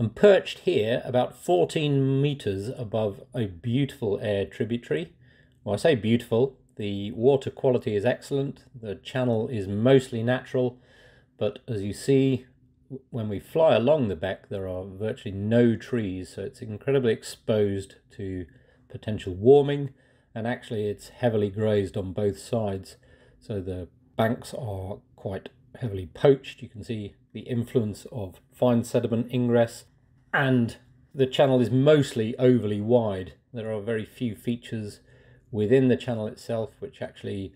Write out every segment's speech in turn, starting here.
I'm perched here about 14 metres above a beautiful Aire tributary. Well, I say beautiful, the water quality is excellent, the channel is mostly natural, but as you see, when we fly along the beck, there are virtually no trees, so it's incredibly exposed to potential warming, and actually it's heavily grazed on both sides, so the banks are quite heavily poached. You can see the influence of fine sediment ingress and the channel is mostly overly wide. There are very few features within the channel itself which actually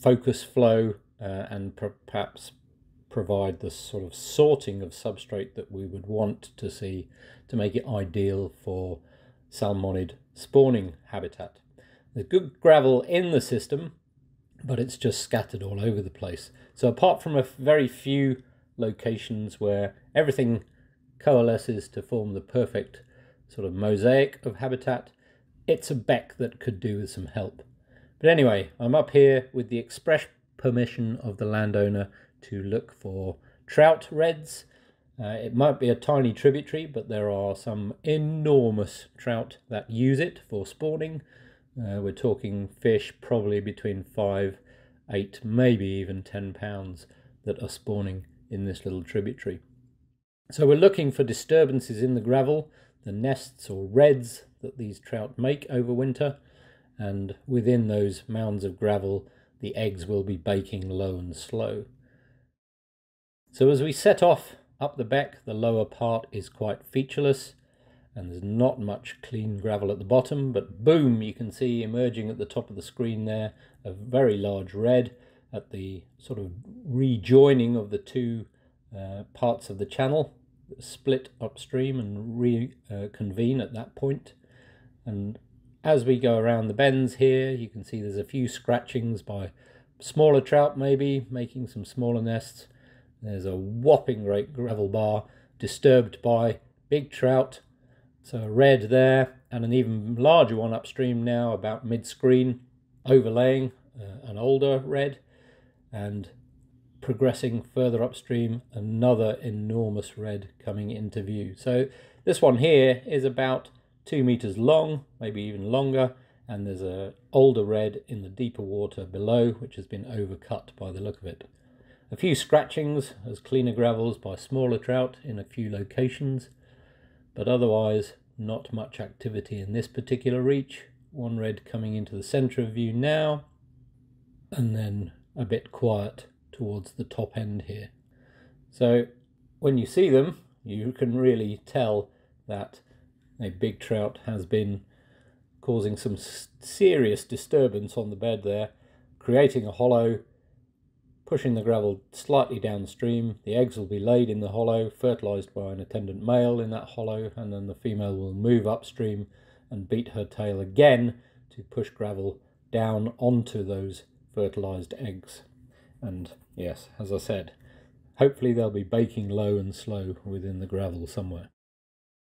focus flow uh, and perhaps provide the sort of sorting of substrate that we would want to see to make it ideal for salmonid spawning habitat. There's good gravel in the system, but it's just scattered all over the place. So apart from a very few locations where everything coalesces to form the perfect sort of mosaic of habitat, it's a beck that could do with some help. But anyway, I'm up here with the express permission of the landowner to look for trout redds. Uh, it might be a tiny tributary, but there are some enormous trout that use it for spawning. Uh, we're talking fish probably between five, eight, maybe even 10 pounds that are spawning in this little tributary. So we're looking for disturbances in the gravel, the nests or redds that these trout make over winter, and within those mounds of gravel, the eggs will be baking low and slow. So as we set off up the beck, the lower part is quite featureless, and there's not much clean gravel at the bottom, but boom, you can see emerging at the top of the screen there a very large redd at the sort of rejoining of the two uh, parts of the channel split upstream and reconvene uh, at that point. And as we go around the bends here, you can see there's a few scratchings by smaller trout maybe, making some smaller nests. There's a whopping great gravel bar disturbed by big trout. So redd there and an even larger one upstream now about mid-screen overlaying uh, an older redd and progressing further upstream, another enormous redd coming into view. So this one here is about two meters long, maybe even longer, and there's a older redd in the deeper water below, which has been overcut by the look of it. A few scratchings as cleaner gravels by smaller trout in a few locations, but otherwise not much activity in this particular reach. One redd coming into the center of view now, and then a bit quiet towards the top end here. So when you see them, you can really tell that a big trout has been causing some serious disturbance on the bed there, creating a hollow, pushing the gravel slightly downstream. The eggs will be laid in the hollow, fertilized by an attendant male in that hollow, and then the female will move upstream and beat her tail again to push gravel down onto those fertilized eggs. And yes, as I said, hopefully they'll be baking low and slow within the gravel somewhere.